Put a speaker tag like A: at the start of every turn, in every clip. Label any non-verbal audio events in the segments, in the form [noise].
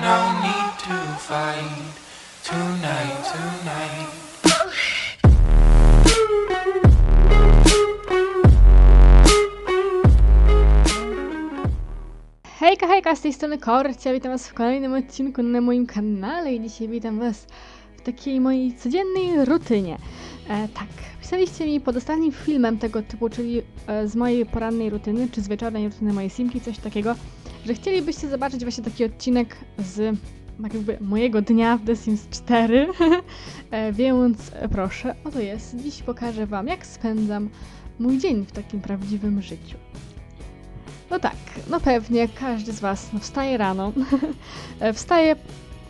A: no need to fight tonight, tonight.
B: Hejka, hejka, z tej strony Korcia, witam was w kolejnym odcinku na moim kanale i dzisiaj witam was w takiej mojej codziennej rutynie. E, tak, pisaliście mi pod ostatnim filmem tego typu, czyli e, z mojej porannej rutyny, czy z wieczornej rutyny mojej simki, coś takiego, że chcielibyście zobaczyć właśnie taki odcinek z tak jakby mojego dnia w The Sims 4, [laughs] e, więc proszę, oto jest. Dziś pokażę wam, jak spędzam mój dzień w takim prawdziwym życiu. No tak, no pewnie każdy z Was no, wstaje rano. [laughs] E, wstaje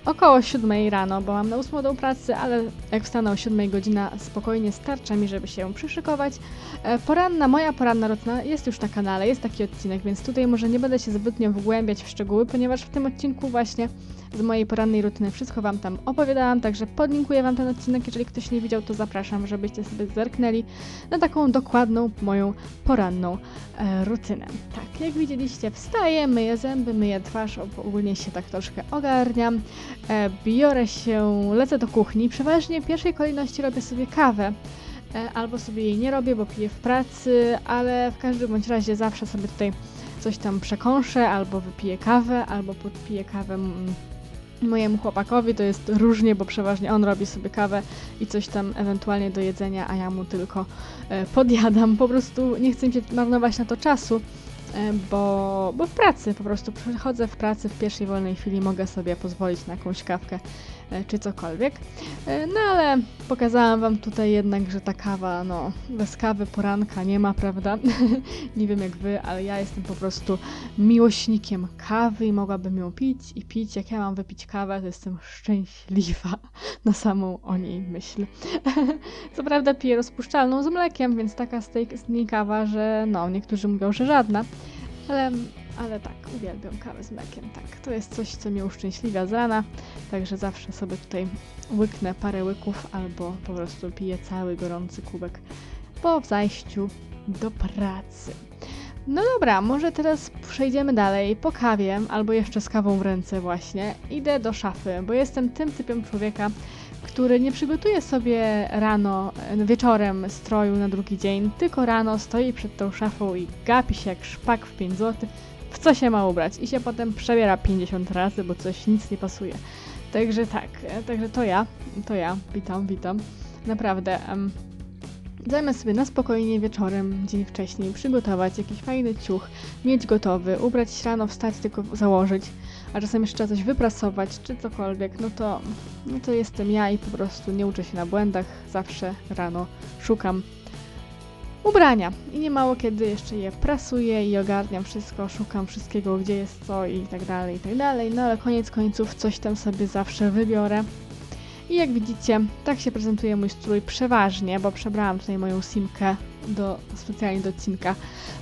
B: około 7 rano, bo mam na 8 do pracy, ale jak wstanę o 7 godzina spokojnie starcza mi, żeby się przyszykować. E, Poranna, moja poranna rutyna jest już na kanale, jest taki odcinek, więc tutaj może nie będę się zbytnio wgłębiać w szczegóły, ponieważ w tym odcinku właśnie z mojej porannej rutyny wszystko Wam tam opowiadałam, także podlinkuję Wam ten odcinek, jeżeli ktoś nie widział, to zapraszam, żebyście sobie zerknęli na taką dokładną moją poranną e, rutynę. Tak, jak widzieliście, wstaję, myję zęby, myję twarz, ogólnie się tak troszkę ogarniam, biorę się, lecę do kuchni, przeważnie w pierwszej kolejności robię sobie kawę, e, albo sobie jej nie robię, bo piję w pracy, ale w każdym bądź razie zawsze sobie tutaj coś tam przekąszę, albo wypiję kawę, albo podpiję kawę mojemu chłopakowi, to jest różnie, bo przeważnie on robi sobie kawę i coś tam ewentualnie do jedzenia, a ja mu tylko e, podjadam. Po prostu nie chcę mi się marnować na to czasu, e, bo, bo w pracy po prostu przychodzę w pracy w pierwszej wolnej chwili mogę sobie pozwolić na jakąś kawkę e, czy cokolwiek. E, No ale pokazałam wam tutaj jednak, że ta kawa, no bez kawy poranka nie ma, prawda? [laughs] nie wiem jak wy, ale ja jestem po prostu miłośnikiem kawy i mogłabym ją pić i pić. Jak ja mam wypić kawę, to jestem szczęśliwa [laughs] na samą o niej myśl. [laughs] Co prawda piję rozpuszczalną z mlekiem, więc taka z tej z kawa, że no, niektórzy mówią, że żadna. Ale, ale tak, uwielbiam kawę z mlekiem, tak. To jest coś, co mnie uszczęśliwia z rana, także zawsze sobie tutaj łyknę parę łyków albo po prostu piję cały gorący kubek po zajściu do pracy. No dobra, może teraz przejdziemy dalej po kawie, albo jeszcze z kawą w ręce właśnie. Idę do szafy, bo jestem tym typem człowieka, który nie przygotuje sobie rano, e, wieczorem stroju na drugi dzień, tylko rano stoi przed tą szafą i gapi się jak szpak w 5 zł, w co się ma ubrać i się potem przebiera 50 razy, bo coś nic nie pasuje. Także tak, e, także to ja, to ja, witam, witam. Naprawdę, em, Zajmę sobie na spokojnie wieczorem, dzień wcześniej, przygotować jakiś fajny ciuch, mieć gotowy, ubrać się rano, wstać, tylko założyć, a czasem jeszcze coś wyprasować, czy cokolwiek, no to, no to jestem ja i po prostu nie uczę się na błędach, zawsze rano szukam ubrania i nie mało kiedy jeszcze je prasuję i ogarniam wszystko, szukam wszystkiego, gdzie jest co i tak dalej, i tak dalej, no ale koniec końców coś tam sobie zawsze wybiorę. I jak widzicie, tak się prezentuje mój strój przeważnie, bo przebrałam tutaj moją simkę do, specjalnie do odcinka.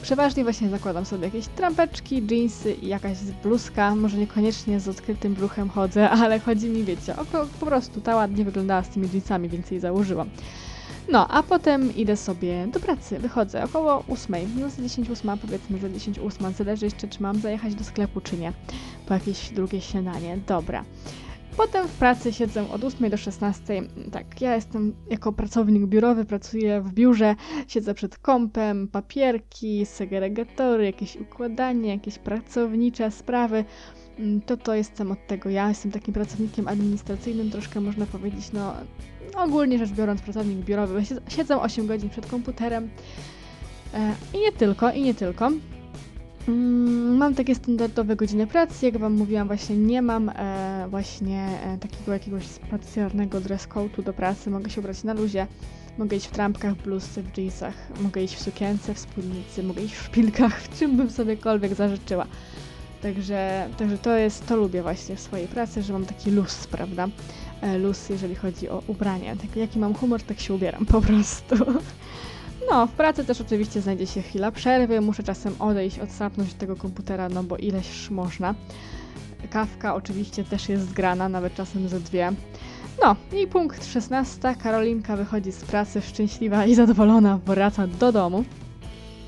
B: Przeważnie właśnie zakładam sobie jakieś trampeczki, jeansy i jakaś bluzka. Może niekoniecznie z odkrytym brzuchem chodzę, [laughs] ale chodzi mi, wiecie, o, po prostu ta ładnie wyglądała z tymi jeansami, więc jej założyłam. No, a potem idę sobie do pracy, wychodzę około 8, no za 10 8, powiedzmy za 10 8, zależy jeszcze czy mam zajechać do sklepu czy nie, po jakieś drugie śniadanie, dobra. Potem w pracy siedzę od 8 do 16. Tak, ja jestem jako pracownik biurowy, pracuję w biurze, siedzę przed kompem, papierki, segregatory, jakieś układanie, jakieś pracownicze sprawy. Mm, To to jestem od tego ja, jestem takim pracownikiem administracyjnym, troszkę można powiedzieć, no ogólnie rzecz biorąc pracownik biurowy. Siedzę 8 godzin przed komputerem e, i nie tylko, i nie tylko. Mm, Mam takie standardowe godziny pracy, jak Wam mówiłam, właśnie nie mam e, właśnie e, takiego jakiegoś specjalnego dress code'u do pracy. Mogę się ubrać na luzie, mogę iść w trampkach, w bluzce, w jeansach, mogę iść w sukience, w spódnicy, mogę iść w szpilkach, w czym bym sobiekolwiek zażyczyła. Także, także to jest, to lubię właśnie w swojej pracy, że mam taki luz, prawda? E, luz, jeżeli chodzi o ubranie. Tak, jaki mam humor, tak się ubieram po prostu. [laughs] No, w pracy też oczywiście znajdzie się chwila przerwy, muszę czasem odejść, odsapnąć od tego komputera, no bo ileś można. Kawka oczywiście też jest zgrana, nawet czasem ze dwie. No i punkt 16. Karolinka wychodzi z pracy szczęśliwa i zadowolona, wraca do domu.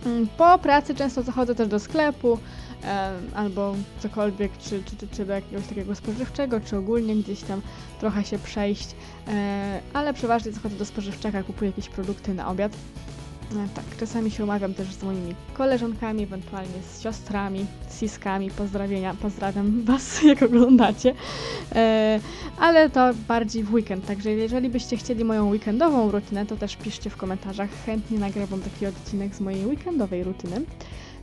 B: Mm, Po pracy często zachodzę też do sklepu, e, albo cokolwiek, czy, czy, czy, czy do jakiegoś takiego spożywczego, czy ogólnie gdzieś tam trochę się przejść, e, ale przeważnie zachodzę do spożywczaka, kupuję jakieś produkty na obiad. E, tak, czasami się umawiam też z moimi koleżankami, ewentualnie z siostrami, siskami, pozdrowienia, pozdrawiam Was, [laughs] jak oglądacie, e, ale to bardziej w weekend, także jeżeli byście chcieli moją weekendową rutynę, to też piszcie w komentarzach, chętnie nagrywam taki odcinek z mojej weekendowej rutyny.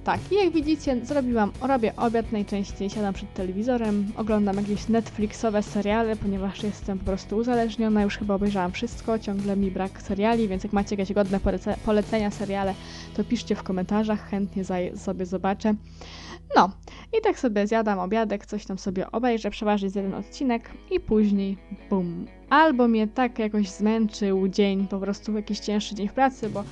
B: Tak, i jak widzicie, zrobiłam, robię obiad najczęściej, siadam przed telewizorem, oglądam jakieś Netflixowe seriale, ponieważ jestem po prostu uzależniona, już chyba obejrzałam wszystko, ciągle mi brak seriali, więc jak macie jakieś godne polece- polecenia seriale, to piszcie w komentarzach, chętnie sobie zobaczę. No, i tak sobie zjadam obiadek, coś tam sobie obejrzę, przeważnie z jeden odcinek i później bum. Albo mnie tak jakoś zmęczył dzień, po prostu jakiś cięższy dzień w pracy, bo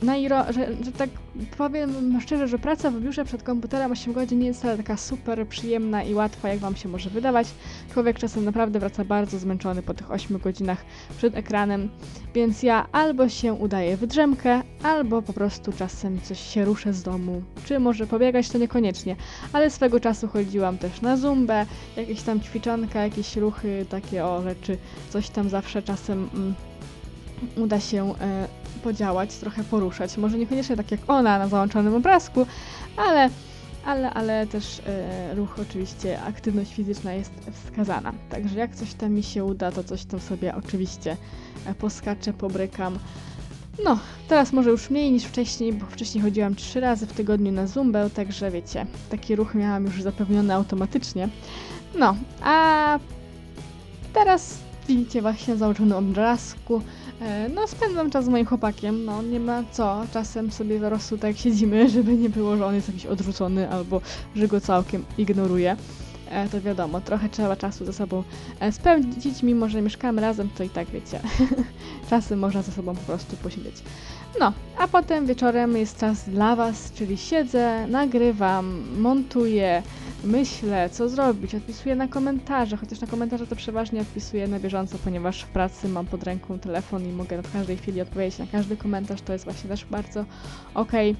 B: em, najro, że, że tak powiem szczerze, że praca w biurze przed komputerem 8 godzin nie jest wcale taka super przyjemna i łatwa, jak wam się może wydawać. Człowiek czasem naprawdę wraca bardzo zmęczony po tych 8 godzinach przed ekranem, więc ja albo się udaję w drzemkę, albo po prostu czasem coś się ruszę z domu. Czy może pobiegać, to niekoniecznie, ale swego czasu chodziłam też na zumbę, jakieś tam ćwiczonka, jakieś ruchy, takie o rzeczy, coś tam zawsze czasem mm, uda się e, podziałać, trochę poruszać. Może niekoniecznie tak jak ona na załączonym obrazku, ale, ale, ale też e, ruch oczywiście, aktywność fizyczna jest wskazana. Także jak coś tam mi się uda, to coś tam sobie oczywiście e, poskaczę, pobrykam. No, teraz może już mniej niż wcześniej, bo wcześniej chodziłam trzy razy w tygodniu na zumbę, także wiecie, taki ruch miałam już zapewniony automatycznie. No, a teraz widzicie właśnie na załączonym obrazku, E, No, spędzam czas z moim chłopakiem, no nie ma co. Czasem sobie po prostu tak siedzimy, [laughs] żeby nie było, że on jest jakiś odrzucony albo że go całkiem ignoruje. E, To wiadomo, trochę trzeba czasu ze sobą e, spędzić, mimo że mieszkamy razem, to i tak wiecie, [laughs] czasem można ze sobą po prostu posiedzieć. No, a potem wieczorem jest czas dla Was, czyli siedzę, nagrywam, montuję, myślę, co zrobić, odpisuję na komentarze, chociaż na komentarze to przeważnie odpisuję na bieżąco, ponieważ w pracy mam pod ręką telefon i mogę w każdej chwili odpowiedzieć na każdy komentarz, to jest właśnie też bardzo okej.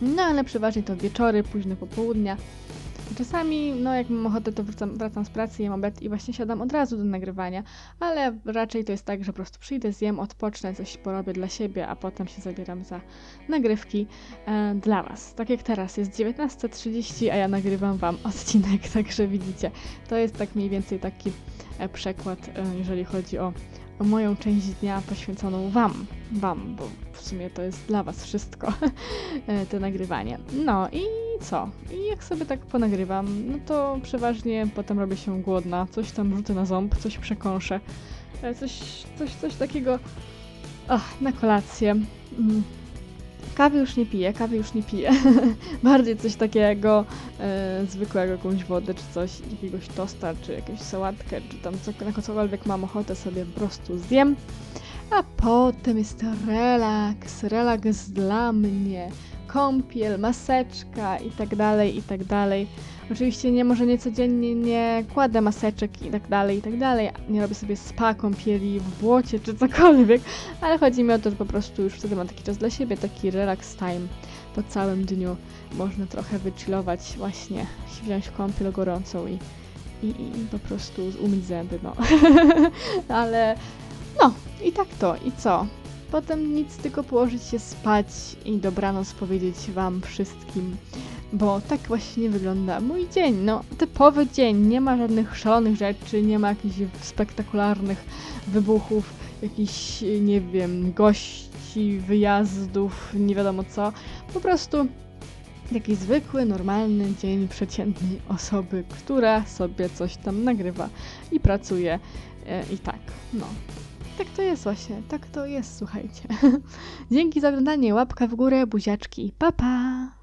B: No ale przeważnie to wieczory, późne popołudnia. Czasami, no jak mam ochotę, to wracam, wracam z pracy, jem obiad i właśnie siadam od razu do nagrywania, ale raczej to jest tak, że po prostu przyjdę, zjem, odpocznę, coś porobię dla siebie, a potem się zabieram za nagrywki e, dla Was. Tak jak teraz, jest 19.30, a ja nagrywam Wam odcinek, [laughs] także widzicie, to jest tak mniej więcej taki e, przekład, e, jeżeli chodzi o, o moją część dnia poświęconą Wam, Wam, bo w sumie to jest dla Was wszystko, [laughs] e, to nagrywanie. No i co? I jak sobie tak ponagrywam, no to przeważnie potem robię się głodna, coś tam rzucę na ząb, coś przekąszę, e, coś, coś, coś takiego ach, na kolację. Mm. Kawy już nie piję, kawy już nie piję. [laughs] Bardziej coś takiego e, zwykłego, jakąś wodę czy coś, jakiegoś tosta, czy jakąś sałatkę, czy tam co, na cokolwiek mam ochotę sobie po prostu zjem. A potem jest relaks, relaks dla mnie, kąpiel, maseczka i tak dalej, i tak dalej. Oczywiście nie, może nie codziennie nie kładę maseczek i tak dalej, i tak dalej. Nie robię sobie spa kąpieli w błocie czy cokolwiek, ale chodzi mi o to, że po prostu już wtedy mam taki czas dla siebie, taki relax time po całym dniu. Można trochę wychillować właśnie, wziąć kąpiel gorącą i, i, i po prostu umyć zęby, no. [laughs] ale no, i tak to, i co? Potem nic, tylko położyć się spać i dobranoc powiedzieć wam wszystkim, bo tak właśnie wygląda mój dzień. No, typowy dzień, nie ma żadnych szalonych rzeczy, nie ma jakichś spektakularnych wybuchów, jakichś, nie wiem, gości, wyjazdów, nie wiadomo co. Po prostu taki zwykły, normalny dzień przeciętnej osoby, która sobie coś tam nagrywa i pracuje e, i tak, no. Tak to jest właśnie, tak to jest, słuchajcie. [laughs] Dzięki za oglądanie, łapka w górę, buziaczki, pa pa!